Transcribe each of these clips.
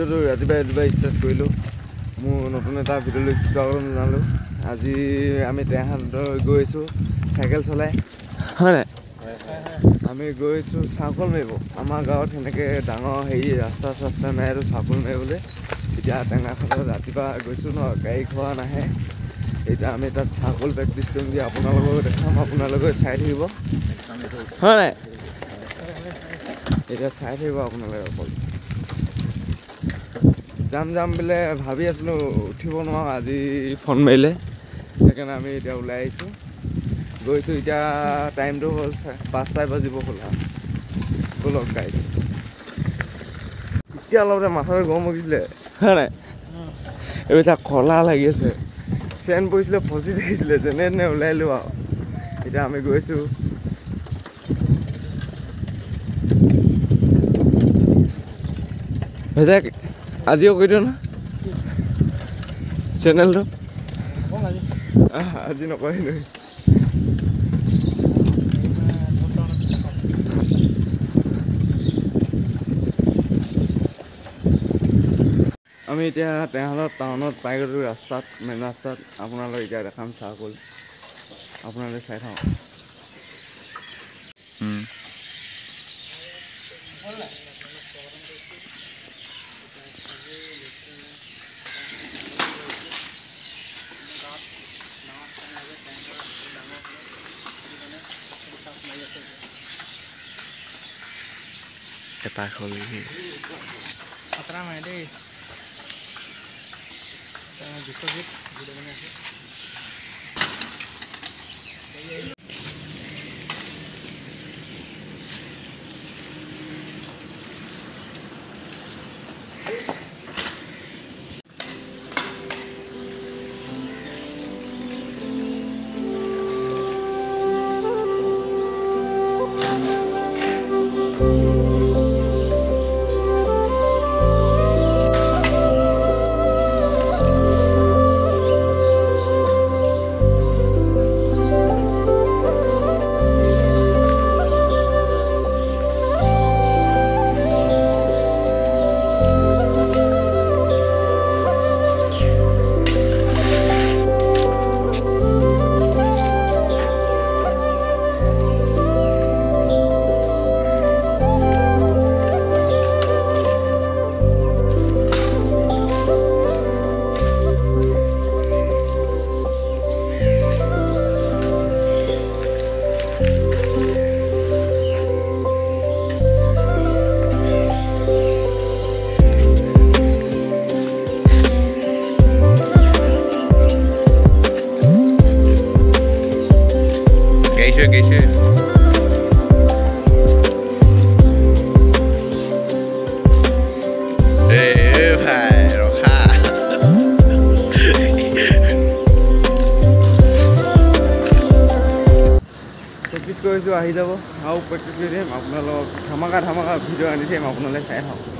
ভিডিঅ'টো ৰাতিপুৱাই ৰাতিপুৱাই ষ্টাৰ্ট কৰিলোঁ। মোৰ নতুন এটা ভিডিঅ'লৈ স্বাগতম জনালোঁ আজি আমি টেঙাহাটত গৈ আছোঁ চাইকেল চলাই। হয় নাই? আমি গৈ আছোঁ চাউকল মাৰিব। আমাৰ গাঁৱত সেনেকৈ ডাঙৰ হেৰি ৰাস্তা চাস্তা নাই আৰু চাউকল মাৰিবলৈ। এতিয়া টেঙাখাটত ৰাতিপুৱা গৈছোঁ ন গাড়ী ঘোঁৰা নাহে। এতিয়া আমি তাত চাউকল প্ৰেক্টিচ কৰিমগৈ আপোনালোকক দেখাম আপোনালোকে চাই থাকিব। হয় নাই? এতিয়া চাই থাকিব আপোনালোকে অকল। যাম যাম বোলে ভাবি আছিলোঁ উঠিব নোৱাৰোঁ আজি ফোন মাৰিলে। সেইকাৰণে আমি এতিয়া ওলাই আহিছোঁ। গৈছোঁ এতিয়া টাইমটো হ'ল পাঁচটাই বাজিব আৰু। ব'লক গাইছ এতিয়া অলপতে মাথাটো গৰম উঠিছিলে হয় নাই? এইবোৰ চা খলা লাগি আছে। চেন পৰিছিলে ফচি থাকিছিলে যেনে তেনে ওলাই লো আৰু। এতিয়া আমি গৈছোঁ। ভেজাক আজিও কৈ দিওঁ না? চেনেলটো আজি নকয় নহয় আমি এতিয়া তেহালত টাউনত পাই গ'লোঁ ৰাস্তাত মেইন ৰাস্তাত আপোনালোক এতিয়া দেখাম চাহকল। আপোনালোকে চাই থাকক। এটা হ'ল খতৰা মাৰে দেই প্ৰেক্টিচ কৰিছোঁ আহি যাব। আৰু প্ৰেক্টিচ কৰি থাকিম। আপোনালোকক ধামাকা ধামাকা ভিডিঅ' আনি থাকিম। আপোনালোকে চাই থাকক।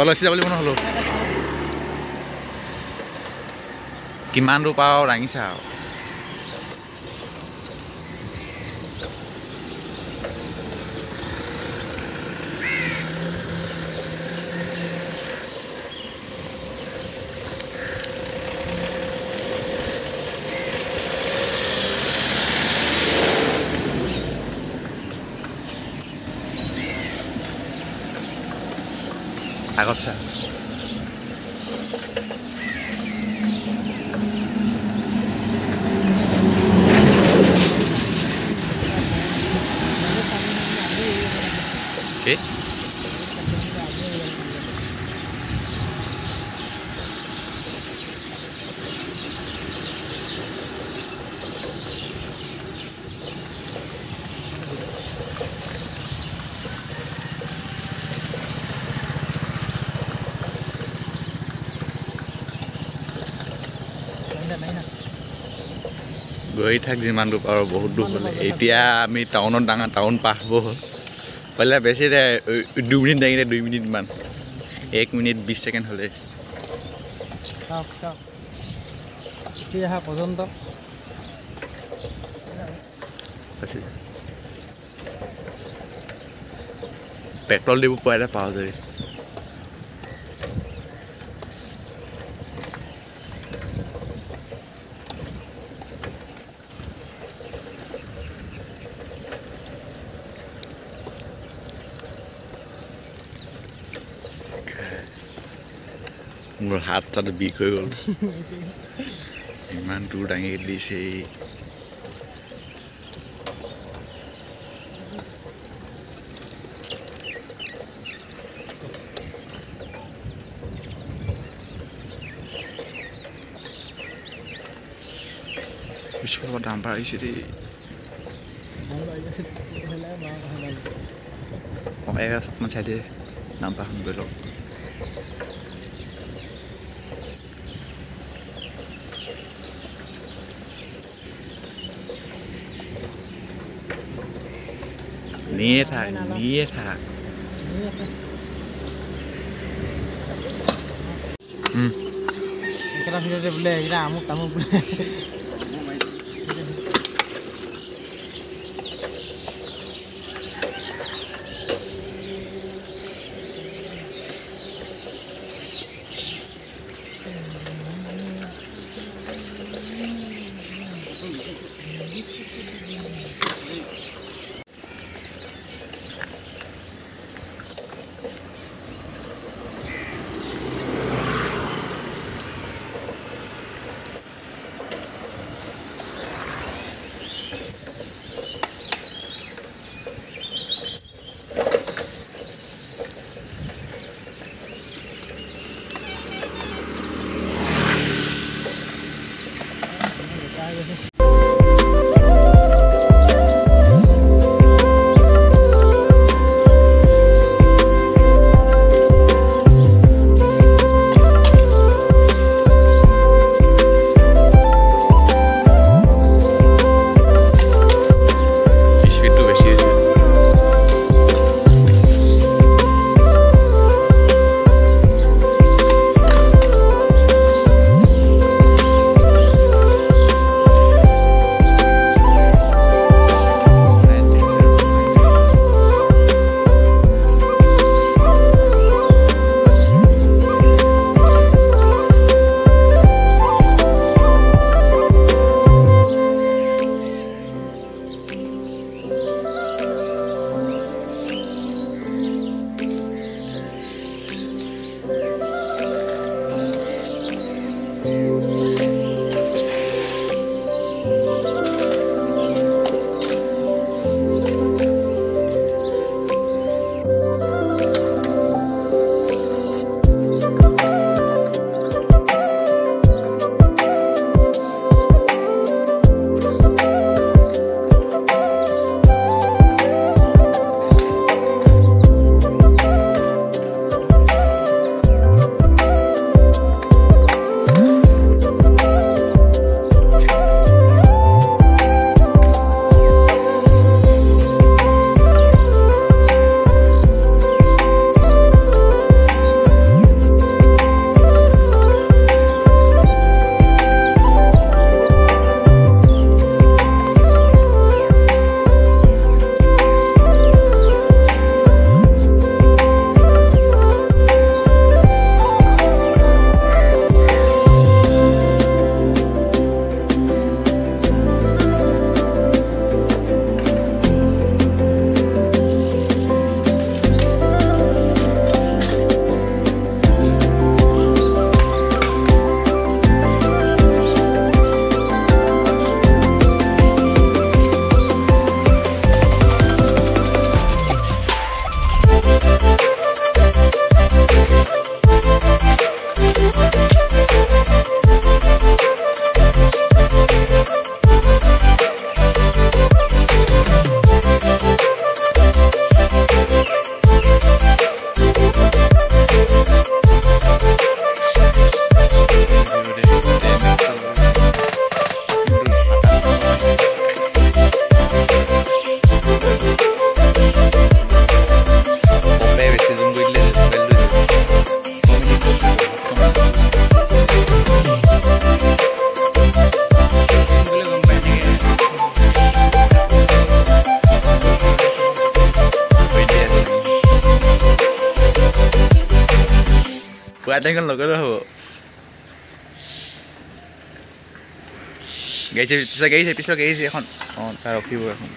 তই লৈছি যাব লাগিব নহ'লো। কিমান দূৰ পাওঁ দাঙিছা আৰু। 哪个车？গৈ থাক যিমান দূৰ পাৰোঁ বহুত দূৰ হ'লে। এতিয়া আমি টাউনত ডাঙৰ টাউন পাৰ হ'ব হ'ল পাৰিলে বেছি দে দুই মিনিট দাঙিলে দুই মিনিটমান এক মিনিট বিছ ছেকেণ্ড হ'লে। চাওক চাওক। উঠি অহা পৰ্যন্ত। পেট্ৰল দিব পোৱা এটা পাওঁ যদি। মোৰ হাত চাত বিষ হৈ গ'ল ইমান দূৰ দাঙি দিছে পিছফালৰ পৰা দাম আহিছে দেই অঁ এক অকণমান চাই দিয়ে নিয়ে থাক নিয়ে থাক একেটা ভিতৰতে বোলে ৱাইট এংগল নগ'লেও হ'ব গাড়ী চাই পিছলৈ গাড়ী চাই পিছলৈ গাড়ী চাই এখন অঁ তাৰ ৰখিব এখন